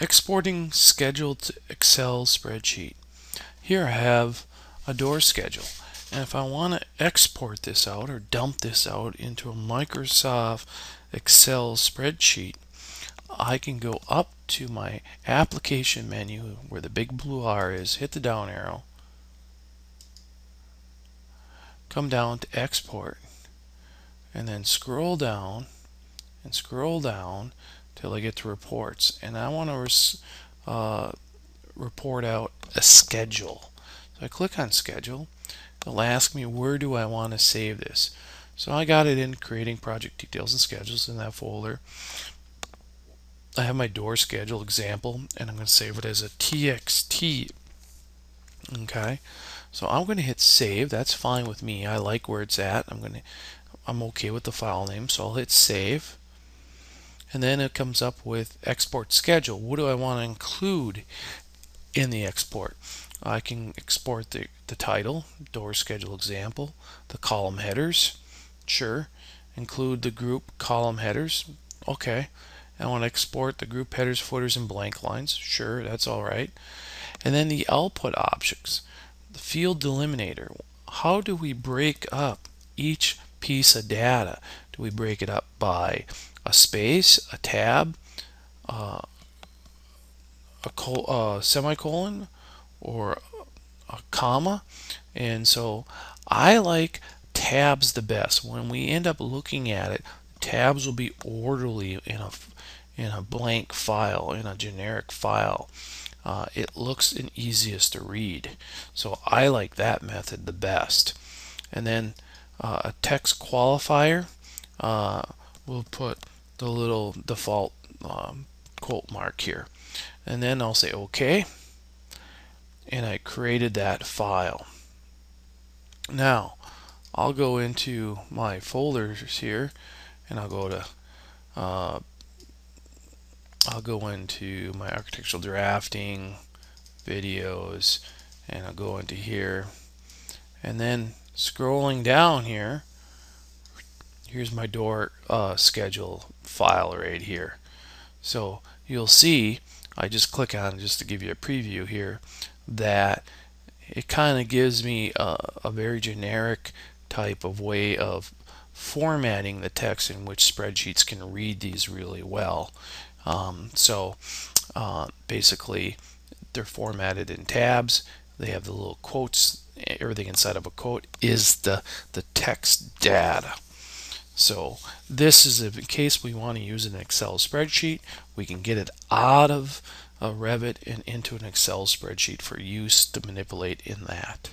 Exporting schedule to Excel spreadsheet. Here I have a door schedule. And if I want to export this out or dump this out into a Microsoft Excel spreadsheet, I can go up to my application menu where the big blue R is, hit the down arrow, come down to export, and then scroll down and scroll down till I get to reports. And I want to uh, report out a schedule. So I click on schedule. It'll ask me where do I want to save this. So I got it in creating project details and schedules in that folder. I have my door schedule example and I'm going to save it as a TXT. Okay, so I'm going to hit save. That's fine with me. I like where it's at. I'm going to I'm okay with the file name, so I'll hit save and then it comes up with export schedule. What do I want to include in the export? I can export the, the title, door schedule example, the column headers, sure, include the group column headers, okay. I want to export the group headers, footers, and blank lines, sure, that's all right. And then the output options, the field delimiter, how do we break up each piece of data? Do we break it up by a space, a tab, uh, a col uh, semicolon, or a comma. And so I like tabs the best. When we end up looking at it, tabs will be orderly in a in a blank file, in a generic file. Uh, it looks and easiest to read. So I like that method the best. And then uh, a text qualifier, uh, we'll put the little default um, quote mark here. And then I'll say OK. And I created that file. Now, I'll go into my folders here and I'll go to uh, I'll go into my architectural drafting videos and I'll go into here and then scrolling down here here's my door uh, schedule file right here. So you'll see, I just click on just to give you a preview here, that it kind of gives me a, a, very generic type of way of formatting the text in which spreadsheets can read these really well. Um, so uh, basically they're formatted in tabs. They have the little quotes. Everything inside of a quote is the, the text data. So this is in case we want to use an Excel spreadsheet, we can get it out of a Revit and into an Excel spreadsheet for use to manipulate in that.